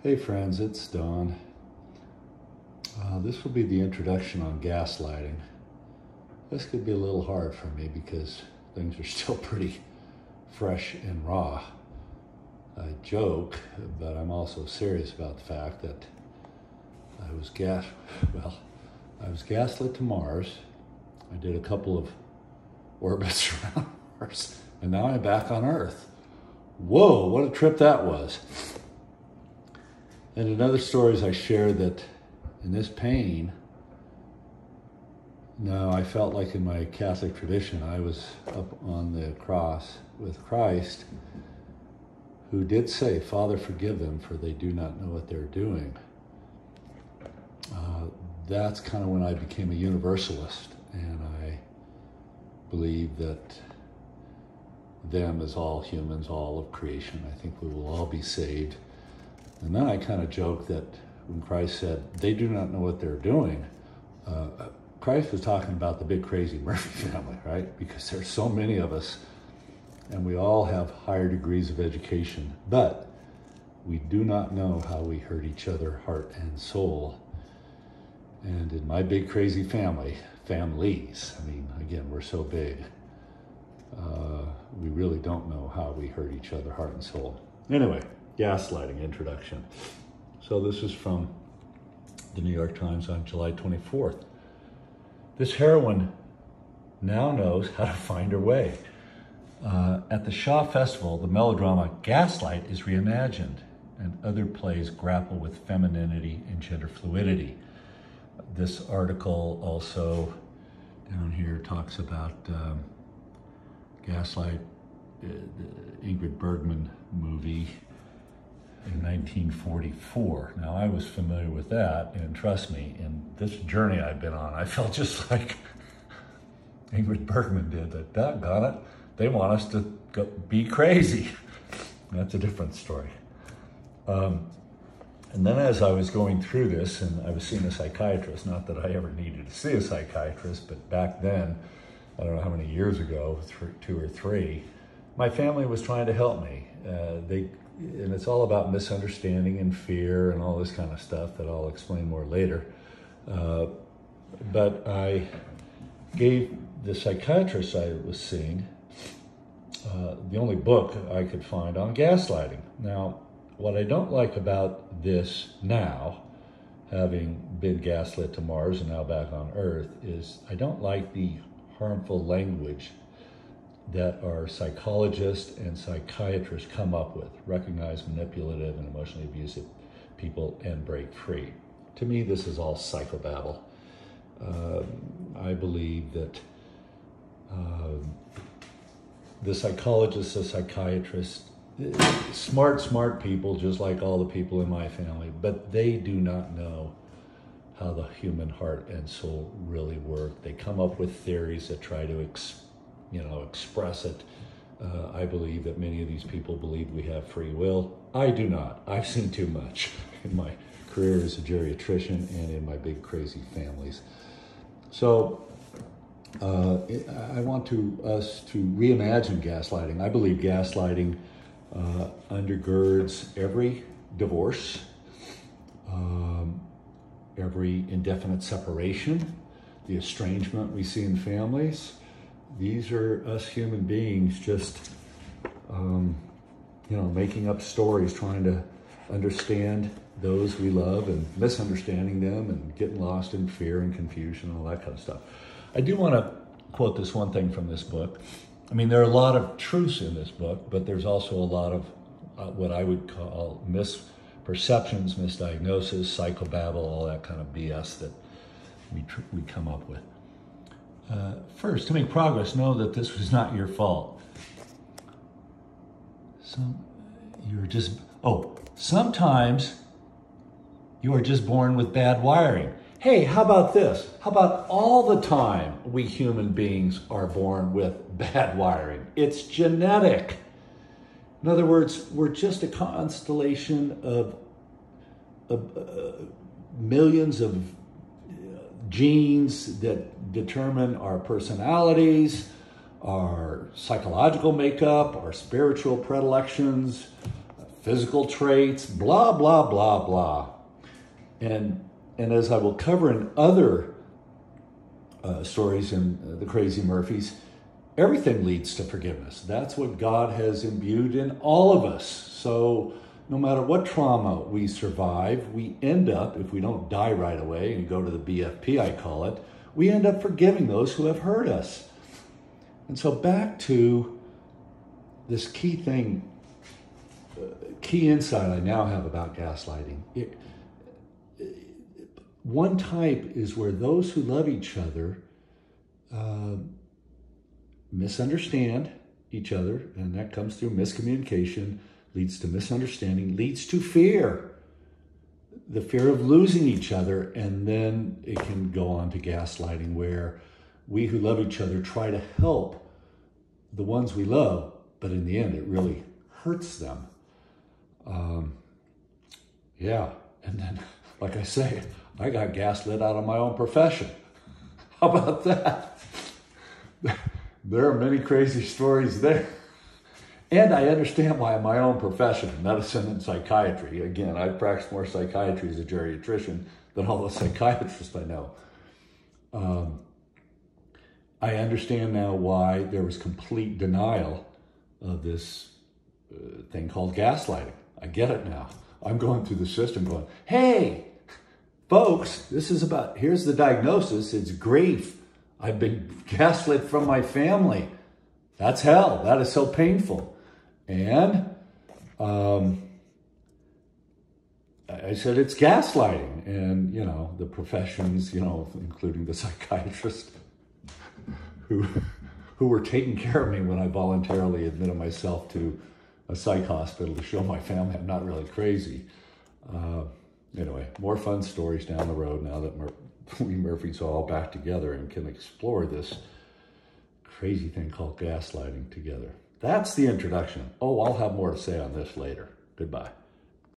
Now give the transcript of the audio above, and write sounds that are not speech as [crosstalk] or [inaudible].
Hey friends, it's Don. Uh, this will be the introduction on gaslighting. This could be a little hard for me because things are [laughs] still pretty fresh and raw. I joke, but I'm also serious about the fact that I was gas, [laughs] well, I was gaslit to Mars. I did a couple of orbits [laughs] around Mars, and now I'm back on Earth. Whoa, what a trip that was. And in other stories, I shared that in this pain, no, I felt like in my Catholic tradition, I was up on the cross with Christ, who did say, Father, forgive them, for they do not know what they're doing. Uh, that's kind of when I became a universalist, and I believe that them as all humans, all of creation, I think we will all be saved. And then I kind of joke that when Christ said, they do not know what they're doing, uh, Christ was talking about the big crazy [laughs] Murphy family, right? Because there's so many of us and we all have higher degrees of education, but we do not know how we hurt each other, heart and soul. And in my big crazy family, families, I mean, again, we're so big, uh, we really don't know how we hurt each other, heart and soul. Anyway, gaslighting introduction. So this is from the New York Times on July 24th. This heroine now knows how to find her way. Uh, at the Shaw Festival, the melodrama Gaslight is reimagined, and other plays grapple with femininity and gender fluidity. This article also down here talks about um, Gaslight, uh, the Ingrid Bergman movie in 1944. Now, I was familiar with that, and trust me, in this journey I've been on, I felt [laughs] just like Ingrid Bergman did. That, doggone it, they want us to go, be crazy. [laughs] That's a different story. Um, and then as I was going through this, and I was seeing a psychiatrist, not that I ever needed to see a psychiatrist, but back then, I don't know how many years ago, two or three, my family was trying to help me. Uh, they and it's all about misunderstanding and fear and all this kind of stuff that I'll explain more later. Uh, but I gave the psychiatrist I was seeing uh, the only book I could find on gaslighting. Now, what I don't like about this now, having been gaslit to Mars and now back on Earth, is I don't like the harmful language that our psychologists and psychiatrists come up with, recognize manipulative and emotionally abusive people and break free. To me, this is all psychobabble. Uh, I believe that uh, the psychologists, the psychiatrists, smart, smart people, just like all the people in my family, but they do not know how the human heart and soul really work. They come up with theories that try to explain you know, express it. Uh, I believe that many of these people believe we have free will. I do not. I've seen too much [laughs] in my career as a geriatrician and in my big crazy families. So uh, I want to us to reimagine gaslighting. I believe gaslighting uh, undergirds every divorce, um, every indefinite separation, the estrangement we see in families, these are us human beings just, um, you know, making up stories, trying to understand those we love and misunderstanding them and getting lost in fear and confusion and all that kind of stuff. I do want to quote this one thing from this book. I mean, there are a lot of truths in this book, but there's also a lot of uh, what I would call misperceptions, misdiagnosis, psychobabble, all that kind of BS that we, tr- we come up with. Uh, first, to make progress, know that this was not your fault. So you're just, oh, sometimes you are just born with bad wiring. Hey, how about this? How about all the time we human beings are born with [laughs] bad wiring? It's genetic. In other words, we're just a constellation of, of uh, millions of genes that determine our personalities, our psychological makeup, our spiritual predilections, physical traits, blah, blah, blah, blah. And, and as I will cover in other uh, stories in uh, The Crazy Murphys, everything leads to forgiveness. That's what God has imbued in all of us. So no matter what trauma we survive, we end up, if we don't die right away and go to the BFP, I call it, we end up forgiving those who have hurt us. And so back to this key thing, uh, key insight I now have about gaslighting. It, one type is where those who love each other uh, misunderstand each other, and that comes through miscommunication, leads to misunderstanding, leads to fear, the fear of losing each other, and then it can go on to gaslighting, where we who love each other try to help the ones we love, but in the end, it really hurts them. Um, yeah, and then, [laughs] like I say, I got gaslit out of my own profession. [laughs] How about that? [laughs] there are many crazy stories there. And I understand why in my own profession, medicine and psychiatry, again, I've practiced more psychiatry as a geriatrician than all the [laughs] psychiatrists I know. Um, I understand now why there was complete denial of this uh, thing called gaslighting. I get it now. I'm going through the system going, hey, folks, this is about, here's the diagnosis. It's grief. I've been [laughs] gaslit from my family. That's hell. That is so painful. And um, I said, it's gaslighting. And, you know, the professions, you know, including the [laughs] psychiatrist who, who were taking care of me when I voluntarily admitted myself to a psych hospital to show my family I'm not really crazy. Uh, anyway, more fun stories down the road now that Mur- [laughs] we Murphys all back together and can explore this crazy thing called gaslighting together. That's the introduction. Oh, I'll have more to say on this later. Goodbye.